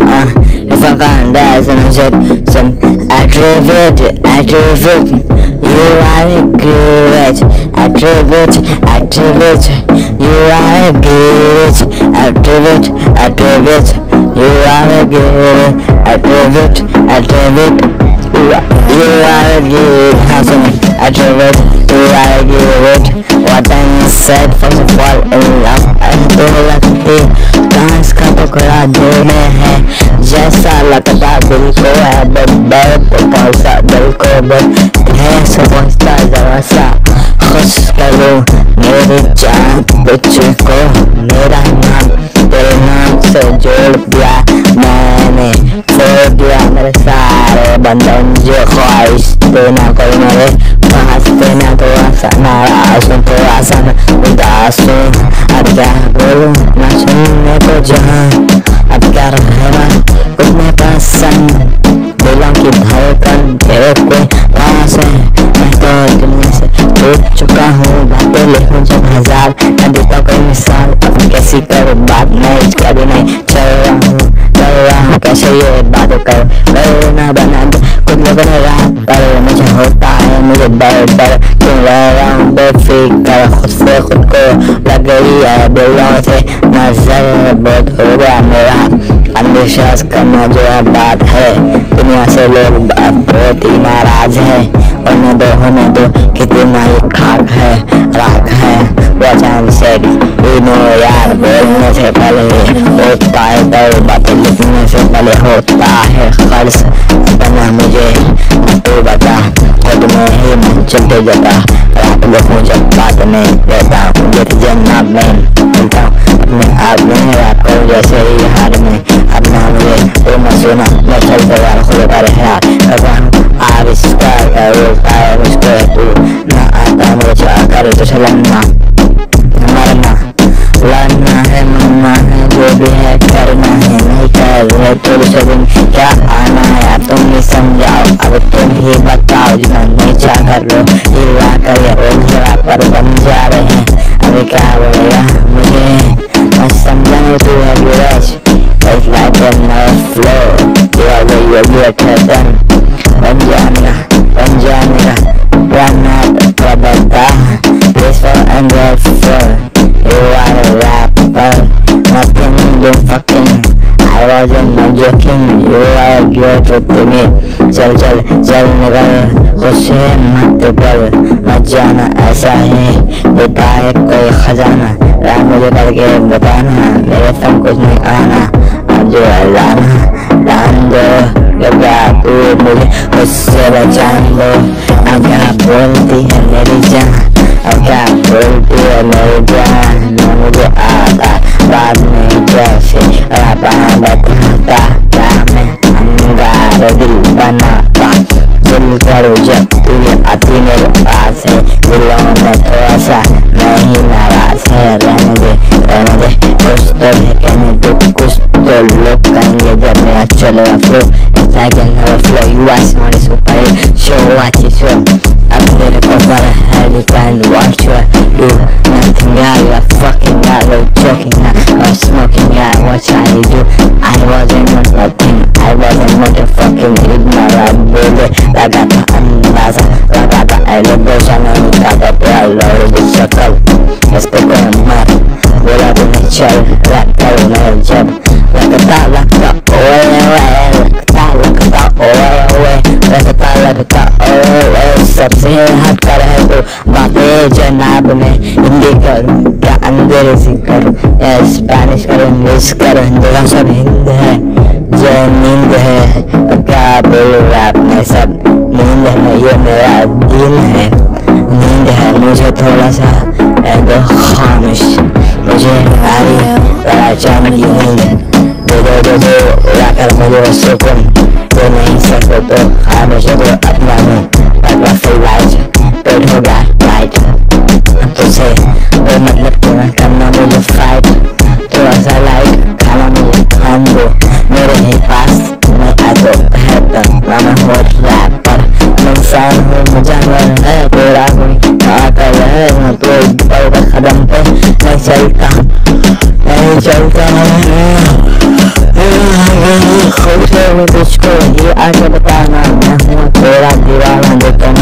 uh, if I can't dance and I said some attribute, attribute, you are great, attribute, attribute, you are great, attribute, attribute, you are great, attribute, attribute, you are great, handsome, attribute, you are great, what I said, first of all, in oh, love, I'm feel like टुकड़ा देने है। जैसा लगता दिल को है, बस बहुत पौसा दिल को बस। है समझता जरा सा खुश करो। मेरे चार बच्चे को मेरा नाम तेरे नाम से जोड़ दिया मैंने। छोड़ दिया मेरे सारे बंधन, जो ख्वाहिश देना कोई मेरे। पास देना थोड़ा तो सा नाराज़ तो हूँ थोड़ा सा उदास हूँ। अब क्या बोलूँ? दिया तो जहाँ अब क्या रहेगा उसने कहा संग दिलों की धड़कन कोई वहाँ से मैं तो दुनिया से टूट चुका हूँ। बातें लिखूँ जब हज़ार नदी का तो कोई मिसाल। अब कैसी कर बात? मैं इसका भी नहीं चल रहा हूँ। चल रहा हूँ, कैसे ये बात कर? ना बना कुछ लोगों ने रात पर मुझे होता है, मुझे डर डर। क्यों रह रहा हूँ? बेफिक्र खुद से खुद को लग गई है बुढ़ियों से नज़र बहुत हो गया मेरा अंधविश्वास करना जो है बात है दुनिया से लोग बहुत ही नाराज़ है होने दो होने दो कितना ही खाक है राख है वो से नो यार बोलने से पहले होता है दर बातें लिखने से पहले होता है खर्च बना मुझे तू बता खुद में ही मंचल पे बस मुझे बात में रहता हूँ जैसे नाम में मिलता हूँ अपने आप में रात को जैसे ही हार में अपना मुझे तो मैं सोना मैं सब सवाल खुद पर है करता हूँ आविष्कार बोलता है मुझको तू ना आता मुझे चाह कर तो चलना मरना लड़ना है मरना है जो भी है करना है नहीं कर रहे तो दिन क्या आना है तुम ही समझाओ अब तुम ही बताओ जीवन में क्या कर लो ये कर यार बन जा रहे हैं अभी क्या बोलेगा मुझे मस्त समझा नहीं तू है गिराज It's like a nice flow You. are the you are the turn बन जाएगा बन जाएगा रना प्रबता Please for and get full You are a rapper Nothing you fucking I wasn't joking You are a great to me चल चल चल निकल उसे मत पर मत जाना, ऐसा ही। देता है कोई खजाना रात मुझे करके बताना, मेरे सब कुछ नहीं आना। अब जो लाना, लान दो क्या तू मुझे उससे बचान दो। अब क्या बोलती है मेरी जान, अब क्या बोलती है मेरी जान। मुझे आता बाद में कैसे आता Don't hit any dookus Go look and you get me a chill of a flow If I get another flow You are smart super hit Show what you swim I'm gonna go for the hell watch what you Nothing yeah You are fucking out No I'm smoking yeah What shall do? I wasn't on I wasn't motherfucking ignorant baby. I got my ambassa I got my elevation I got the pillow It's your call Let's go for a map Will I be my child and jelly. Like a thought, like a thought, away, away. Like a thought, like a thought, away, away. Like a thought, like a thought, away, away. सबसे हाथ कर है तो बातें जनाब में हिंदी करूँ या अंग्रेज़ी करूँ या स्पेनिश करूँ इंग्लिश करूँ हिंदी का सब हिंद है जो नींद है तो क्या बोल रहा आपने सब नींद है ये मेरा दिन है नींद है मुझे थोड़ा सा खामोश मुझे आ रही है लड़ाई चाहने की नहीं दे दो दे दो या कर मुझे सुकून तो नहीं सकते तो हमेशा तो चलता नहीं चलता खुश है तुझको ये आगे बताना मैं हूँ तेरा दीवाना लेकिन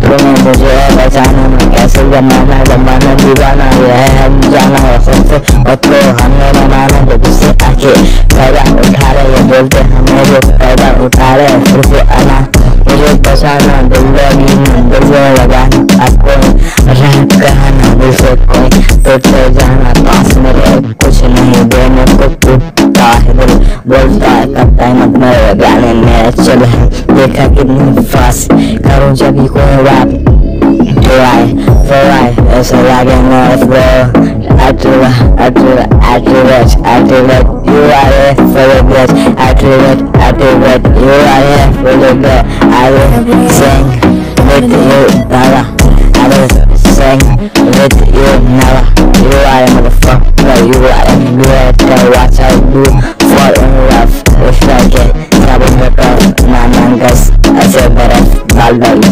तूने मुझे बचाना मैं कैसे जमाना जमाना दीवाना यह है जाना है खुद से और तो हमें मनाना जो तुझसे आके पैदा उठा रहे ये बोलते हमें जो पैदा उठा रहे फिर से आना मुझे बचाना दिल दिल लगाना आपको रहना दिल से टूट जाना पास मेरे कुछ नहीं देने को टूटता है दिल बोलता है करता है मत मेरे गाने में चल है देखा कितनी फास्ट करूँ जब कोई रैप Try, try, ऐसा लगे ना flow Activate, activate, activate, activate You are here for the best Activate, activate, you are here for the best I will sing would never You are the motherfucker, but you are a good They watch out, you fall in love If I get trouble, but my mangas I say, but I've